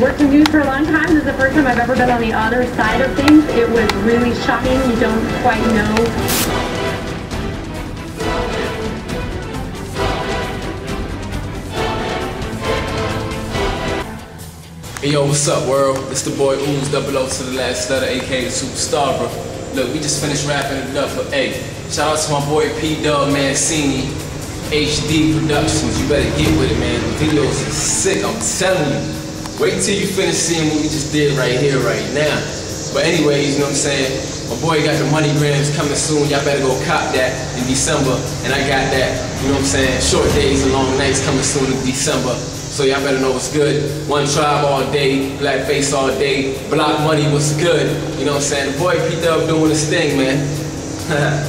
wrestling news for a long time. This is the first time I've ever been on the other side of things. It was really shocking. You don't quite know Hey yo, what's up world? It's the boy Ooze, double O to the last letter, aka superstar, bro. Look, we just finished wrapping it up, but hey, shout out to my boy P Dubb Mancini, HD Productions. You better get with it, man. The videos are sick, I'm telling you. Wait till you finish seeing what we just did right here, right now. But anyways, you know what I'm saying? My boy got the money grams coming soon. Y'all better go cop that in December. And I got that, you know what I'm saying? Short days and long nights coming soon in December. So y'all better know what's good. One tribe all day, black face all day, block money, what's good. You know what I'm saying? The boy P Dubb doing his thing, man.